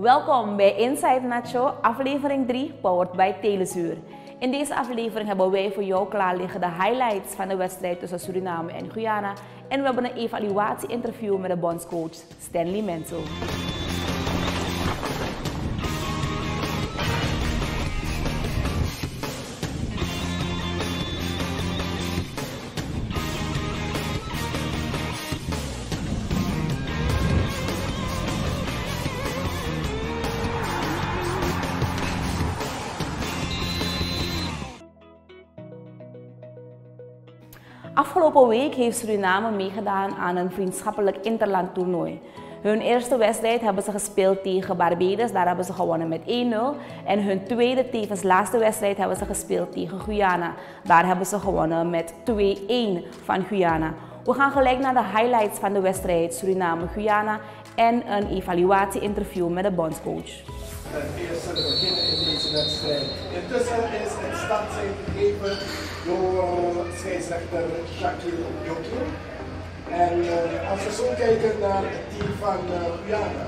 Welkom bij Inside Nacho, aflevering 3, powered by Telezuur. In deze aflevering hebben wij voor jou klaar liggen de highlights van de wedstrijd tussen Suriname en Guyana. En we hebben een evaluatie-interview met de bondscoach Stanley Menzel. Afgelopen week heeft Suriname meegedaan aan een vriendschappelijk interlandtoernooi. Hun eerste wedstrijd hebben ze gespeeld tegen Barbados, daar hebben ze gewonnen met 1-0. En hun tweede, tevens laatste wedstrijd hebben ze gespeeld tegen Guyana. Daar hebben ze gewonnen met 2-1 van Guyana. We gaan gelijk naar de highlights van de wedstrijd Suriname-Guyana en een evaluatie-interview met de bondscoach. Het eerste in deze wedstrijd. Intussen is stand zijn gegeven door scheidsrechter Shaquille Jokje. En uh, als we zo kijken naar het team van uh, Guyana.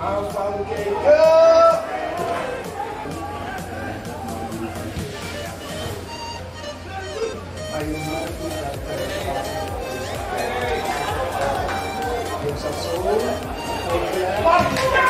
Aanval kijken. Inderdaad, die eerste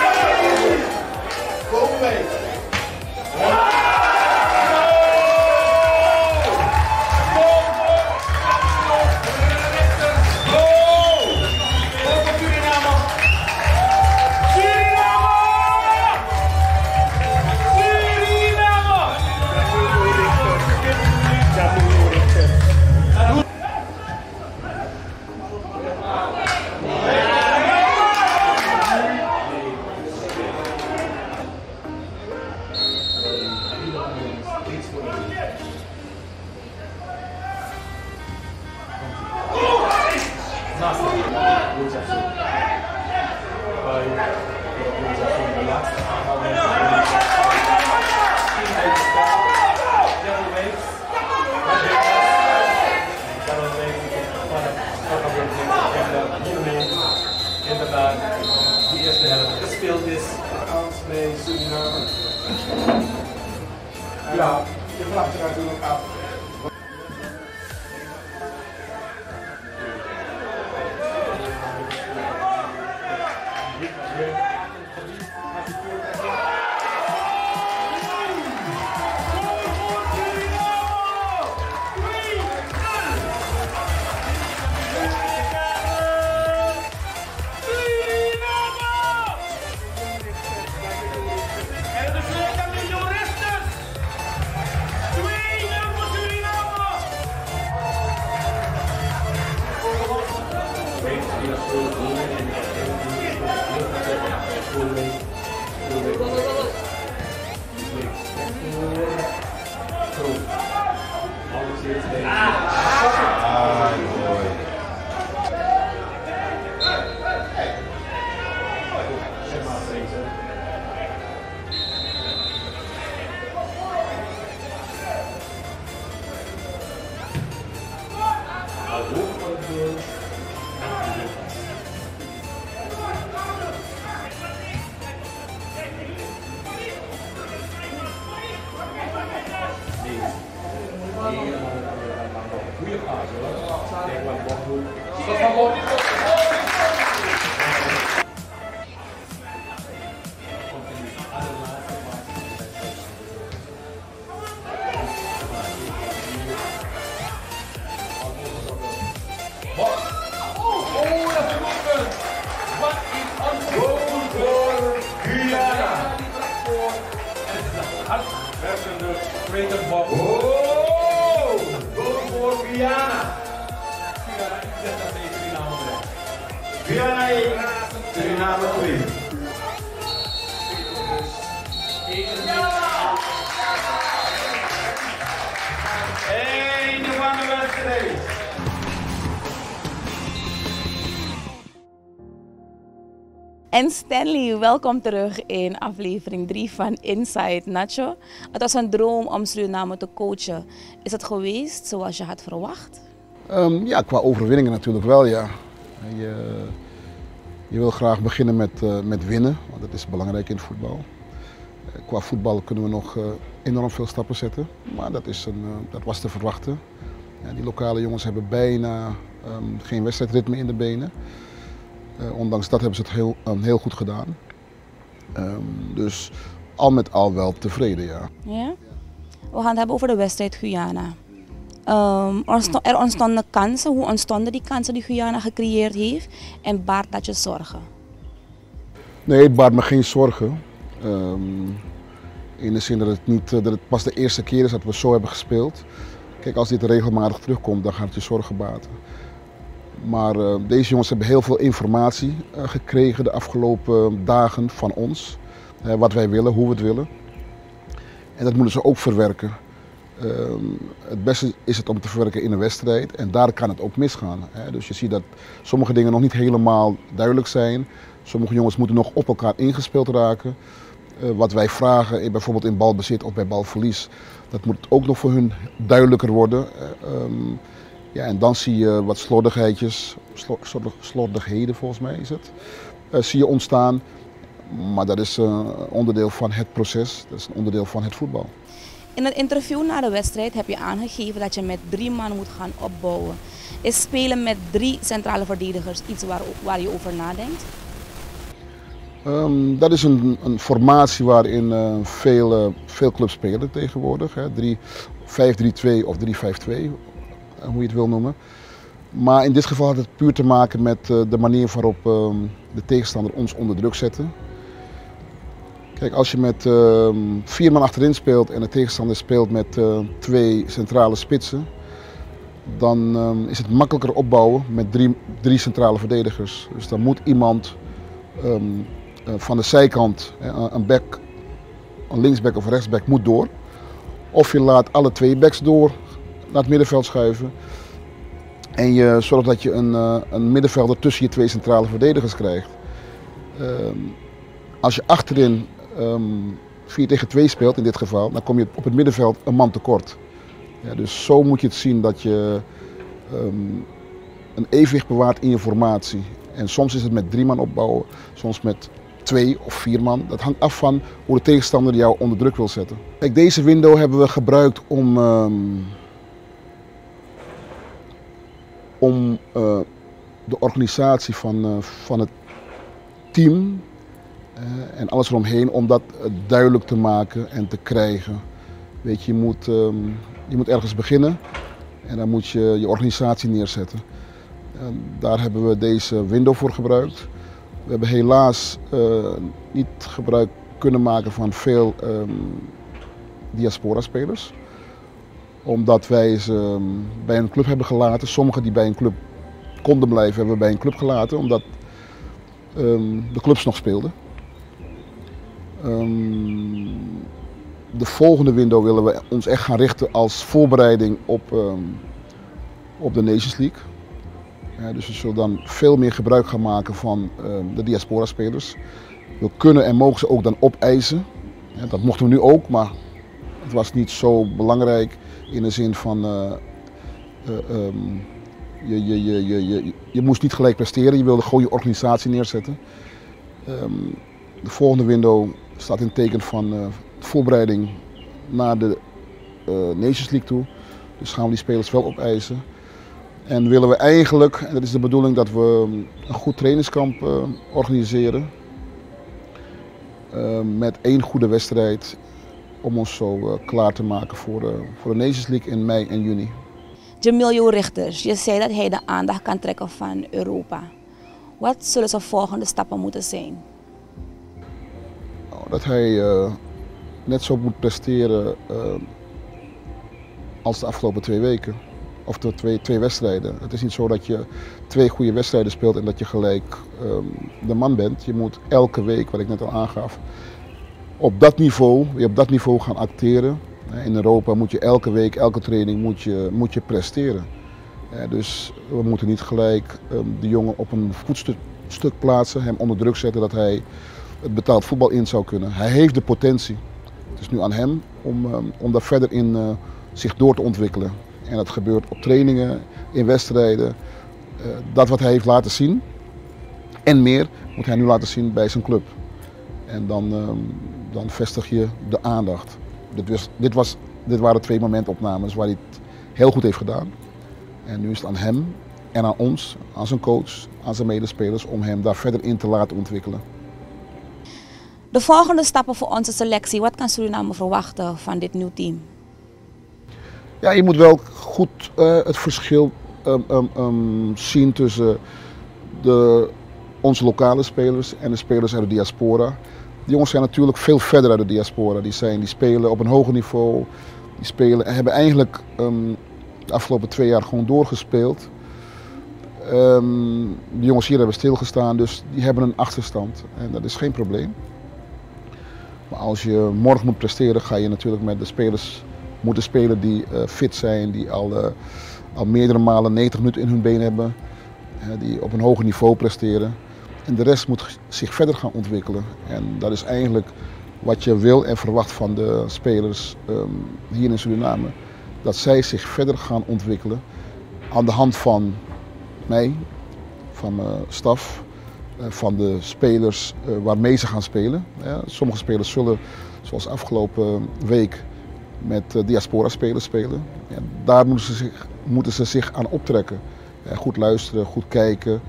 helft gespeeld is. Als bij Suriname. Ja, je vlakt er natuurlijk af. Goede fase separated box. Oh! Go for Rihanna! Vienna is 3 number 3. En Stanley, welkom terug in aflevering 3 van Inside Nacho. Het was een droom om Suriname te coachen. Is het geweest zoals je had verwacht? Um, ja, qua overwinningen natuurlijk wel, ja. Je, je wil graag beginnen met, uh, met winnen, want dat is belangrijk in het voetbal. Uh, qua voetbal kunnen we nog uh, enorm veel stappen zetten, maar dat, is een, dat was te verwachten. Ja, die lokale jongens hebben bijna um, geen wedstrijdritme in de benen. Ondanks dat hebben ze het heel, um, heel goed gedaan. dus al met al wel tevreden, ja. ja. We gaan het hebben over de wedstrijd Guyana. Um, er ontstonden kansen. Hoe ontstonden die kansen die Guyana gecreëerd heeft? En baart dat je zorgen? Nee, het baart me geen zorgen. Um, in de zin dat het, niet, dat het pas de eerste keer is dat we zo hebben gespeeld. Kijk, als dit regelmatig terugkomt, dan gaat het je zorgen baten. Maar uh, deze jongens hebben heel veel informatie uh, gekregen de afgelopen dagen van ons. Wat wij willen, hoe we het willen. En dat moeten ze ook verwerken. Ehm, het beste is het om te verwerken in een wedstrijd en daar kan het ook misgaan. Hè. Dus je ziet dat sommige dingen nog niet helemaal duidelijk zijn. Sommige jongens moeten nog op elkaar ingespeeld raken. Uh, wat wij vragen, bijvoorbeeld in balbezit of bij balverlies, dat moet ook nog voor hun duidelijker worden. Um, ja, en dan zie je wat slordigheidjes, slordigheden volgens mij is het, uh, zie je ontstaan. Maar dat is onderdeel van het proces, dat is een onderdeel van het voetbal. In het interview na de wedstrijd heb je aangegeven dat je met drie man moet gaan opbouwen. Is spelen met drie centrale verdedigers iets waar, waar je over nadenkt? Um, dat is een, een formatie waarin uh, veel, uh, veel clubs spelen tegenwoordig. 5-3-2 of 3-5-2, uh, hoe je het wil noemen. Maar in dit geval had het puur te maken met uh, de manier waarop um, de tegenstander ons onder druk zette. Kijk, als je met uh, vier man achterin speelt en de tegenstander speelt met uh, twee centrale spitsen, dan um, is het makkelijker opbouwen met drie, drie centrale verdedigers. Dus dan moet iemand van de zijkant, een back, een linksback of rechtsback, moet door. Of je laat alle twee backs door naar het middenveld schuiven. En je zorgt dat je een, een middenvelder tussen je twee centrale verdedigers krijgt. Um, als je achterin um, 4 tegen 2 speelt in dit geval, dan kom je op het middenveld een man tekort. Ja, dus zo moet je het zien dat je um, een evenwicht bewaart in je formatie. En soms is het met drie man opbouwen, soms met twee of vier man. Dat hangt af van hoe de tegenstander jou onder druk wil zetten. Kijk, deze window hebben we gebruikt om, om uh, de organisatie van, uh, van het team uh, en alles eromheen om dat duidelijk te maken en te krijgen. Weet je, je moet, um, je moet ergens beginnen en dan moet je je organisatie neerzetten. En daar hebben we deze window voor gebruikt. We hebben helaas niet gebruik kunnen maken van veel um, diaspora-spelers. Omdat wij ze um, bij een club hebben gelaten. Sommigen die bij een club konden blijven, hebben we bij een club gelaten. Omdat de clubs nog speelden. Um, de volgende window willen we ons echt gaan richten als voorbereiding op, op de Nations League. Ja, dus we zullen dan veel meer gebruik gaan maken van de diaspora-spelers. We kunnen en mogen ze ook dan opeisen. Dat mochten we nu ook, maar het was niet zo belangrijk in de zin van uh, je, je, je, je, je, je moest niet gelijk presteren, je wilde gewoon je organisatie neerzetten. de volgende window staat in teken van uh, voorbereiding naar de Nations League toe. Dus gaan we die spelers wel opeisen. En willen we eigenlijk, en dat is de bedoeling, dat we een goed trainingskamp organiseren. met één goede wedstrijd om ons zo klaar te maken voor, voor de Nations League in mei en juni. Jamilio Richters, je zei dat hij de aandacht kan trekken van Europa. Wat zullen zijn volgende stappen moeten zijn? dat hij uh, net zo moet presteren uh, als de afgelopen twee weken. Of de twee, twee wedstrijden. Het is niet zo dat je twee goede wedstrijden speelt en dat je gelijk um, de man bent. Je moet elke week, wat ik net al aangaf, op dat niveau, weer op dat niveau gaan acteren. In Europa moet je elke week, elke training moet je, moet je presteren. dus we moeten niet gelijk um, de jongen op een voetstuk stuk plaatsen, hem onder druk zetten dat hij het betaald voetbal in zou kunnen. Hij heeft de potentie. Het is nu aan hem om, ehm, om daar verder in uh, zich door te ontwikkelen. En dat gebeurt op trainingen, in wedstrijden. Uh, dat wat hij heeft laten zien en meer moet hij nu laten zien bij zijn club. En dan, um, dan vestig je de aandacht. Dit, was, dit, was, dit waren twee momentopnames waar hij het heel goed heeft gedaan. En nu is het aan hem en aan ons, aan zijn coach, aan zijn medespelers, om hem daar verder in te laten ontwikkelen. De volgende stappen voor onze selectie, wat kan Suriname verwachten van dit nieuw team? Ja, je moet wel goed uh, het verschil um, um, um, zien tussen de, onze lokale spelers en de spelers uit de diaspora. Die jongens zijn natuurlijk veel verder uit de diaspora. Die, zijn, die spelen op een hoger niveau. Die spelen en hebben eigenlijk de afgelopen twee jaar gewoon doorgespeeld. Um, de jongens hier hebben stilgestaan, dus die hebben een achterstand. En dat is geen probleem. Maar als je morgen moet presteren, ga je natuurlijk met de spelers moeten spelen die uh, fit zijn, die al, uh, al meerdere malen 90 minuten in hun been hebben, die op een hoger niveau presteren. En de rest moet zich verder gaan ontwikkelen. En dat is eigenlijk wat je wil en verwacht van de spelers um, hier in Suriname dat zij zich verder gaan ontwikkelen aan de hand van mij, van mijn staf, eh, van de spelers eh, waarmee ze gaan spelen. Sommige spelers zullen, zoals afgelopen week, met eh, diaspora-spelers spelen. Daar moeten ze, zich, moeten ze zich aan optrekken. Goed luisteren, goed kijken.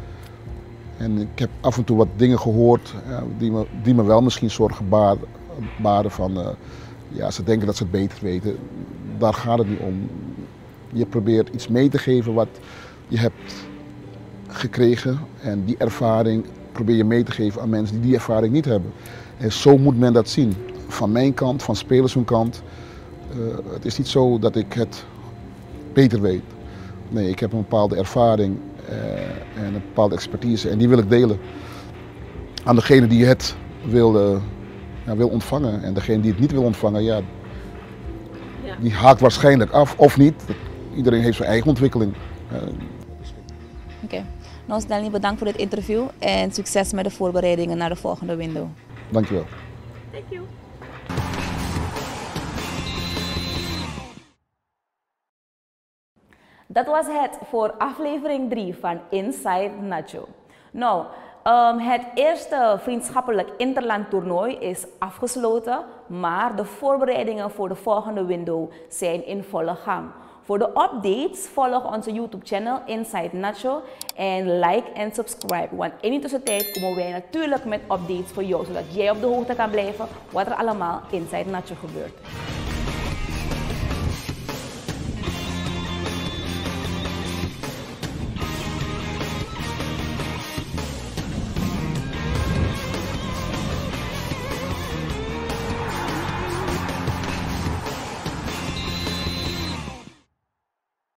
En ik heb af en toe wat dingen gehoord die, me, die me wel misschien zorgen baden van ja, ze denken dat ze het beter weten daar gaat het niet om. Je probeert iets mee te geven wat je hebt gekregen en die ervaring probeer je mee te geven aan mensen die die ervaring niet hebben. En zo moet men dat zien. Van mijn kant, van spelers hun kant. Uh, het is niet zo dat ik het beter weet. Nee, ik heb een bepaalde ervaring en een bepaalde expertise en die wil ik delen aan degene die het wil, uh, ja, wil ontvangen. En degene die het niet wil ontvangen, ja, die haakt waarschijnlijk af of niet. Iedereen heeft zijn eigen ontwikkeling. Oké. Okay. Nou, Stanley, bedankt voor dit interview en succes met de voorbereidingen naar de volgende window. Dankjewel. Thank you. Dat was het voor aflevering 3 van Inside Nacho. Nou, Um, het eerste vriendschappelijk interlandtoernooi is afgesloten, maar de voorbereidingen voor de volgende window zijn in volle gang. Voor de updates volg onze YouTube channel Inside Nacho en like en subscribe. Want in die tussentijd komen wij natuurlijk met updates voor jou, zodat jij op de hoogte kan blijven wat er allemaal Inside Nacho gebeurt.